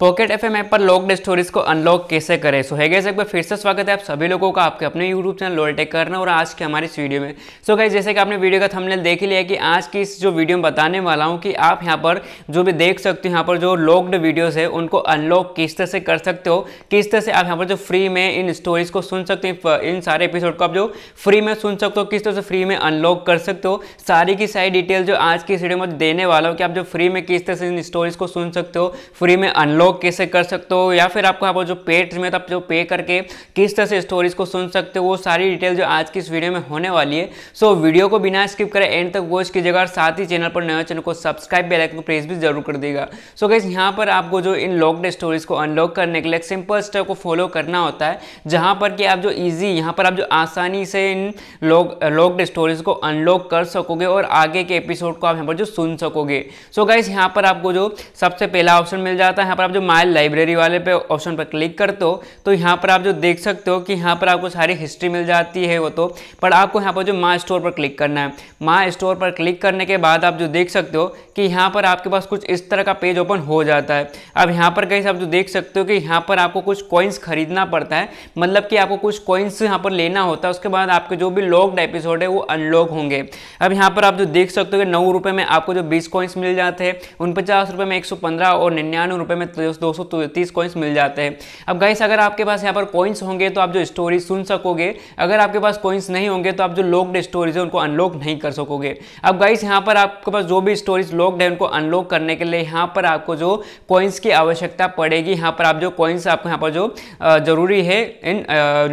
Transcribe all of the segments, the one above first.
Pocket F M app पर locked stories को unlock कैसे करें? सो है गैस एक बार फिर से स्वागत है आप सभी लोगों का आपके अपने यूट्यूब चैनल लोलटेक करना और आज के हमारे इस वीडियो में। सो so गैस जैसे कि आपने वीडियो का थंबनेल देख ही लिया कि आज की इस जो वीडियो में बताने वाला हूँ कि आप यहाँ पर जो भी देख सकते हो, यहाँ पर जो लॉक्ड वीडियोज़ है, उनको अनलॉक किस तरह से कर सकते हो, किस तरह से आप यहाँ पर जो फ्री में इन स्टोरीज को सुन सकते हैं इन सारे एपिसोड को आप जो फ्री में सुन सकते हो, किस तरह से फ्री में अनलॉक कर सकते हो, सारी की सारी डिटेल जो आज की इस वीडियो में देने वाला हूँ कि आप जो फ्री में किस तरह से इन स्टोरीज को सुन सकते हो फ्री में अनलॉक कैसे कर सकते हो, या फिर आपको यहाँ पर जो पेड में आप जो पे करके किस तरह से स्टोरीज को सुन सकते हो, वो सारी डिटेल जो आज की इस वीडियो में होने वाली है। सो वीडियो को बिना स्किप करें एंड तक वॉच कीजिएगा और साथ ही चैनल पर नया चैनल को सब्सक्राइब बेल आइकन प्रेस भी ज़रूर कर देगा सो गैस यहाँ पर आपको जो इन लॉकड स्टोरीज को अनलॉक करने के लिए सिंपल स्टेप को फॉलो करना होता है, जहाँ पर कि आप जो ईजी यहाँ पर आप जो आसानी से इन लॉकड स्टोरीज को अनलॉक कर सकोगे और आगे के एपिसोड को आप यहाँ पर जो सुन सकोगे। सो गाइस यहाँ पर आपको जो सबसे पहला ऑप्शन मिल जाता है, यहाँ पर आप जो माइल लाइब्रेरी वाले पे ऑप्शन पर क्लिक करते हो तो यहाँ पर आप जो देख सकते हो कि यहाँ पर आपको सारी हिस्ट्री मिल जाती है वो तो पर आपको यहाँ पर जो माँ स्टोर पर क्लिक करना है। माँ स्टोर पर क्लिक करने के बाद आप जो देख सकते हो कि यहाँ पर आपके पास कुछ इस तरह का पेज ओपन हो जाता है। अब यहाँ पर कहीं आप जो देख सकते हो कि यहाँ पर आपको कुछ कॉइन्स खरीदना पड़ता है मतलब कि आपको कुछ कॉइन्स यहाँ पर लेना होता है, उसके बाद आपके जो भी लॉक्ड एपिसोड है वो अनलॉक होंगे। अब यहाँ पर आप जो देख सकते हो कि नौ रुपये में आपको जो बीस कॉइन्स मिल जाते हैं उन पचास रुपये में एक सौ पंद्रह और निन्यानवे रुपये में दो सौ तीस कॉइन्स मिल जाते हैं। अब गाइस अगर आपके पास यहाँ पर कॉइन्स होंगे तो आप जो स्टोरी सुन सकोगे, अगर आपके पास कॉइन्स नहीं होंगे तो आप जो लॉक्ड स्टोरीज है, उनको अनलॉक नहीं कर सकोगे। अब गाइस यहाँ पर आपके पास जो भी स्टोरीज लॉक्ड है, उनको अनलॉक करने के लिए यहाँ पर आपको जो कॉइन्स की आवश्यकता पड़ेगी। यहाँ पर आप जो कॉइन्स आपको यहाँ पर जो ज़रूरी है, इन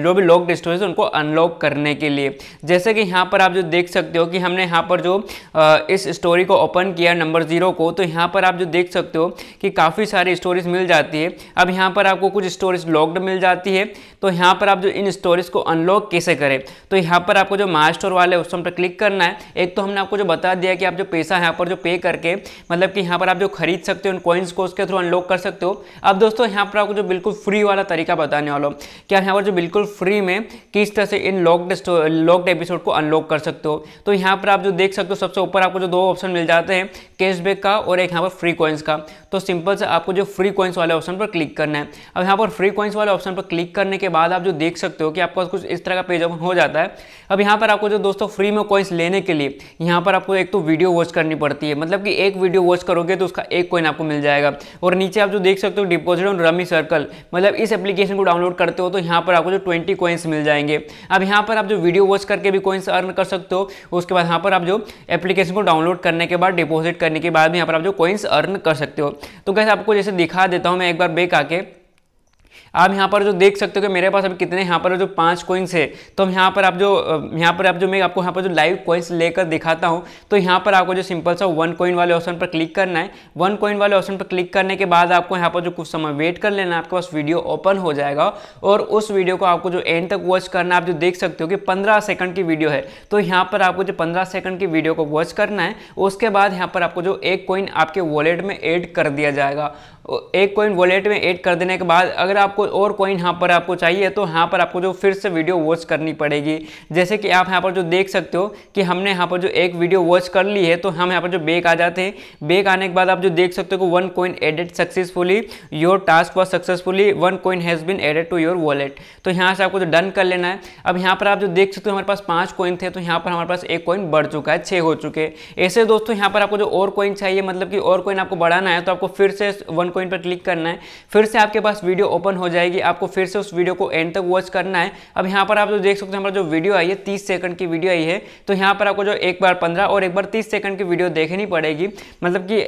जो भी लॉक्ड स्टोरीज उनको अनलॉक करने के लिए। जैसे कि यहाँ पर आप जो देख सकते हो कि हमने यहाँ पर जो इस स्टोरी को ओपन किया नंबर ज़ीरो को तो यहाँ पर आप जो देख सकते हो कि काफ़ी सारी स्टोरीज मिल जाती है। अब यहाँ पर आपको कुछ स्टोरेज लॉक्ड मिल जाती है। तो यहाँ पर आप जो इन स्टोरेज को अनलॉक कैसे करें? तो यहाँ पर आपको जो माई स्टोर वाले ऑप्शन पर क्लिक करना है। एक तो हमने आपको जो बता दिया कि आप जो पैसा यहाँ पर जो पे करके मतलब कि यहाँ पर आप जो खरीद सकते हो, उन कॉइन्स को उसके थ्रू अनलॉक कर सकते हो। अब दोस्तों, यहाँ पर आपको जो बिल्कुल फ्री वाला तरीका बताने वाला हूँ। कि आप यहाँ पर जो बिल्कुल फ्री में किस तरह से इन लॉक्ड लॉक्ड एपिसोड को अनलॉक कर सकते हो? तो यहाँ पर आप जो देख सकते हो, सबसे ऊपर आपको जो दो ऑप्शन मिल जाते हैं कैशबैक का और एक यहाँ पर फ्री कॉइन्स का। तो सिंपल से आपको जो फ्री कॉइन्स वाले ऑप्शन पर क्लिक करना है। अब यहाँ पर फ्री कॉइन्स वाले ऑप्शन पर क्लिक करने के बाद आप जो देख सकते हो कि आपका कुछ इस तरह का पेज ओपन हो जाता है। अब यहाँ पर आपको जो दोस्तों फ्री में कॉइन्स लेने के लिए, यहाँ पर आपको एक तो वीडियो वॉच करनी पड़ती है। मतलब कि एक वीडियो वॉच करोगे तो उसका एक कॉइन आपको मिल जाएगा। और नीचे आप जो देख सकते हो डिपोजिट ऑन रमी सर्कल मतलब इस एप्लीकेशन को डाउनलोड करते हो तो यहाँ पर आपको जो ट्वेंटी कॉइन्स मिल जाएँगे। अब यहाँ पर आप जो वीडियो वॉच करके भी कॉइन्स अर्न कर सकते हो, उसके बाद यहाँ पर आप जो एप्लीकेशन को डाउनलोड करने के बाद डिपोजिट करने के बाद भी यहाँ पर आप जो कॉइन्स अर्न कर सकते हो। तो कैसे आपको जैसे दिखा देता हूँ मैं एक बार बेक आके। आप यहाँ पर जो देख सकते हो कि मेरे पास अभी कितने यहाँ पर जो पाँच कोइंस है तो हम यहाँ पर आप जो यहाँ पर आप जो मैं आपको यहाँ पर जो लाइव कोइंस लेकर दिखाता हूँ तो यहाँ पर आपको जो सिंपल सा वन कोइन वाले ऑप्शन पर क्लिक करना है। वन कोइन वाले ऑप्शन पर क्लिक करने के बाद आपको यहाँ पर जो कुछ समय वेट कर लेना आपके पास वीडियो ओपन हो जाएगा और उस वीडियो को आपको जो एंड तक वॉच करना आप जो देख सकते हो कि पंद्रह सेकंड की वीडियो है तो यहाँ पर आपको जो पंद्रह सेकंड की वीडियो को वॉच करना है, उसके बाद यहाँ पर आपको जो एक कोइन आपके वॉलेट में एड कर दिया जाएगा। एक कोइन वॉलेट में ऐड कर देने के बाद अगर आपको और कोइन यहाँ पर आपको चाहिए तो यहाँ पर आपको जो फिर से वीडियो वॉच करनी पड़ेगी। जैसे कि आप यहाँ पर जो देख सकते हो कि हमने यहाँ पर जो एक वीडियो वॉच कर ली है तो हम यहाँ पर जो बेक आ जाते हैं। बेक आने के बाद आप जो देख सकते हो one coin added successfully your task was successfully one coin has been added to your wallet तो यहाँ से आपको जो डन कर लेना है। अब यहाँ पर आप जो देख सकते हो, हमारे पास पाँच कोइन थे तो यहाँ पर हमारे पास एक कोइन बढ़ चुका है छः हो चुके ऐसे दोस्तों, यहाँ पर आपको जो और कॉइन चाहिए मतलब कि और कोइन आपको बढ़ाना है तो आपको फिर से वन कोइन पर क्लिक करना है। फिर से आपके पास वीडियो ओपन हो जाएगी, आपको फिर से उस वीडियो को एंड तक वॉच करना है। अब यहाँ पर आप जो देख सकते हैं, हमारा जो वीडियो आई है, तीस सेकंड की वीडियो आई है। तो यहाँ पर आपको जो एक बार पंद्रह और एक बार तीस सेकंड की वीडियो देखनी पड़ेगी। मतलब कि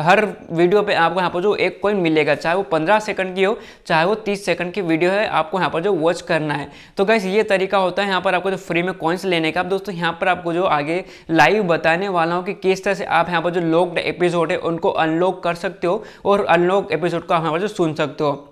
हर वीडियो पे आपको यहाँ पर जो एक कोइन मिलेगा, चाहे वो पंद्रह सेकंड की हो, चाहे वो तीस सेकंड की वीडियो है, आपको यहाँ पर जो वॉच करना है। तो गैस ये तरीका होता है यहाँ पर आपको जो फ्री में कॉइन्स लेने का। दोस्तों, यहाँ पर आपको जो आगे लाइव बताने वाला हूँ कि किस तरह से आप यहाँ पर जो लॉक्ड एपिसोड है, उनको अनलॉक कर सकते हो और अनलॉक एपिसोड को आप यहाँ पर जो सुन सकते हो।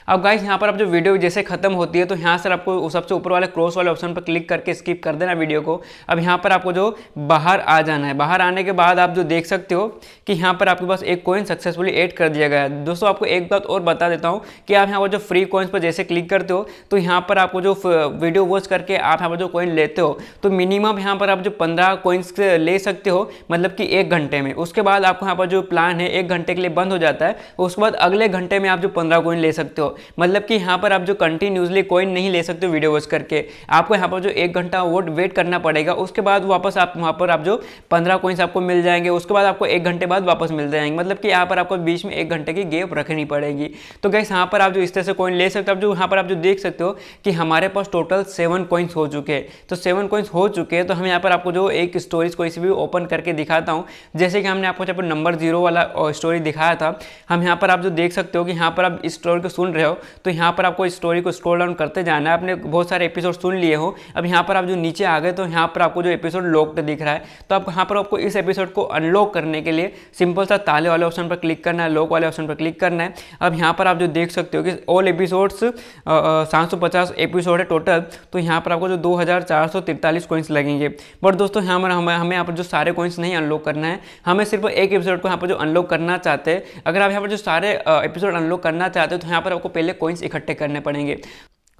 अब गाइस यहाँ पर आप जो वीडियो जैसे खत्म होती है तो यहाँ से आपको सबसे ऊपर वाले क्रॉस वाले ऑप्शन पर क्लिक करके स्किप कर देना वीडियो को। अब यहाँ पर आपको जो बाहर आ जाना है। बाहर आने के बाद आप जो देख सकते हो कि यहाँ पर आपके पास एक कॉइन सक्सेसफुली एड कर दिया गया है। दोस्तों, आपको एक बात और बता देता हूँ कि आप यहाँ पर जो फ्री कॉइन्स पर जैसे क्लिक करते हो तो यहाँ पर आपको जो वीडियो वॉच करके आप यहाँ पर जो कॉइन लेते हो तो मिनिमम यहाँ पर आप जो पंद्रह कॉइन्स ले सकते हो मतलब कि एक घंटे में। उसके बाद आपको यहाँ पर जो प्लान है, एक घंटे के लिए बंद हो जाता है। उसके बाद अगले घंटे में आप जो पंद्रह कॉइन ले सकते हो। मतलब कि यहाँ पर आप जो कंटिन्यूसली कॉइन नहीं ले सकते वीडियो वॉच करके, आपको यहाँ पर जो एक घंटा वोट वेट करना पड़ेगा, उसके बाद वापस आप, वहाँ पर आप जो पंद्रह कॉइन्स आपको मिल जाएँगे, उसके बाद आपको एक घंटे बाद वापस मिल जाएँगे मतलब कि यहाँ पर आपको बीच में एक घंटे की गेप रखनी पड़ेगी। तो गैस यहाँ पर आप जो इस तरह से कॉइन ले सकते हो, आप जो, यहाँ पर आप जो देख सकते हो कि हमारे पास टोटल सेवन कॉइन्स हो चुके हैं। तो सेवन कॉइन्स हो चुके हैं तो हम यहाँ पर आपको जो एक स्टोरीज कोई भी ओपन करके दिखाता हूँ। जैसे कि हमने आपको जब नंबर ज़ीरो वाला स्टोरी दिखाया था, हम यहाँ पर आप जो देख सकते हो कि यहाँ पर आप इस स्टोरी को सुन रहे हो तो यहाँ पर आपको स्टोरी को स्क्रॉल डाउन करते जाना है आपने बहुत सारे एपिसोड सुन लिए हो अब यहाँ पर आप जो नीचे आ गए तो यहाँ पर आपको जो एपिसोड लॉक्ड दिख रहा है तो आप यहाँ पर आपको इस एपिसोड को अनलॉक करने के लिए सिंपल सा ताले वाले ऑप्शन पर क्लिक करना है लॉक वाले ऑप्शन पर क्लिक करना है अब यहाँ पर आप जो देख सकते हो कि ऑल एपिसोड्स सात एपिसोड है टोटल तो यहाँ पर आपको जो दो कॉइन्स लगेंगे बट दोस्तों यहाँ पर हमें हमें यहाँ पर जो सारे कॉइन्स नहीं अनलॉक करना है हमें सिर्फ़ एक एपिसोड को यहाँ पर जो अनलॉक करना चाहते हैं अगर आप यहाँ पर जो सारे एपिसोड अनलॉक करना चाहते हो तो यहाँ पर आपको पहले कॉइन्स इकट्ठे करने पड़ेंगे।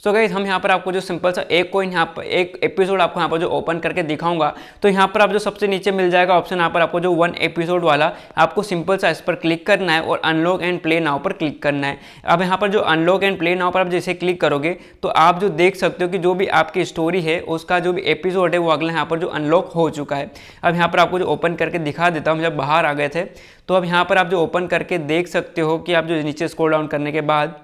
सो so गाइज़ हम यहाँ पर आपको जो सिंपल सा एक कोइन यहाँ पर, एक एपिसोड आपको यहाँ पर जो ओपन करके दिखाऊँगा। तो यहाँ पर आप जो सबसे नीचे मिल जाएगा ऑप्शन यहाँ पर आपको जो वन एपिसोड वाला, आपको सिंपल सा इस पर क्लिक करना है और अनलॉक एंड प्ले नाव पर क्लिक करना है। अब यहाँ पर जो अनलॉक एंड प्ले नाव पर आप जैसे क्लिक करोगे तो आप जो देख सकते हो कि जो भी आपकी स्टोरी है, उसका जो भी एपिसोड है, वो अगला यहाँ पर जो अनलॉक हो चुका है। अब यहाँ पर आपको जो ओपन करके दिखा देता हूँ जब बाहर आ गए थे तो अब यहाँ पर आप जो ओपन करके देख सकते हो कि आप जो नीचे स्कोर डाउन करने के बाद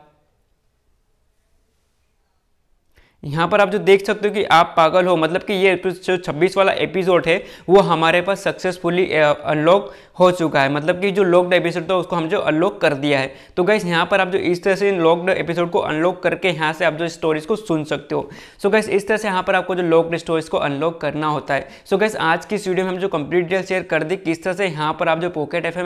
यहाँ पर आप जो देख सकते हो कि आप पागल हो मतलब कि ये जो 26 वाला एपिसोड है, वो हमारे पास सक्सेसफुली अनलॉक हो चुका है। मतलब कि जो लॉक्ड एपिसोड था, उसको हम जो अनलॉक कर दिया है। तो गैस यहाँ पर आप जो इस तरह से इन लॉक्ड एपिसोड को अनलॉक करके यहाँ से आप जो स्टोरीज को सुन सकते हो। सो गैस इस तरह से यहाँ पर आपको जो लॉक्ड स्टोरीज को अनलॉक करना होता है। सो गैस आज की वीडियो में हम जो कंप्लीट डिटेल शेयर कर दी, किस तरह से यहाँ पर आप जो पॉकेट एफ़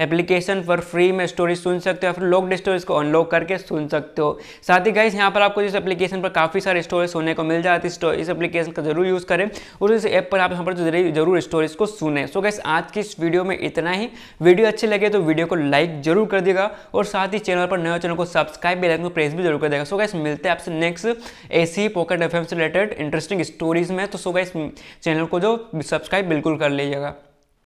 एप्लीकेशन पर फ्री में स्टोरीज सुन सकते हो, या फिर लॉक्ड स्टोरीज को अनलॉक करके सुन सकते हो। साथ ही गाइस यहाँ पर आपको इस एप्लीकेशन पर काफ़ी सारे स्टोरेज होने को मिल जाती है। इस एप्लीकेशन का ज़रूर यूज़ करें और इस ऐप पर आप यहाँ पर ज़रूर स्टोरेज को सुने। सो गैस आज की इस वीडियो में इतना ही। वीडियो अच्छे लगे तो वीडियो को लाइक ज़रूर कर देगा और साथ ही चैनल पर नए चैनल को सब्सक्राइब बेल को प्रेस भी ज़रूर कर देगा सो गैस मिलते हैं आपसे नेक्स्ट एसी पॉकेट एफ़ से रिलेटेड इंटरेस्टिंग स्टोरीज में। तो सो गैस चैनल को जो सब्सक्राइब बिल्कुल कर लीजिएगा।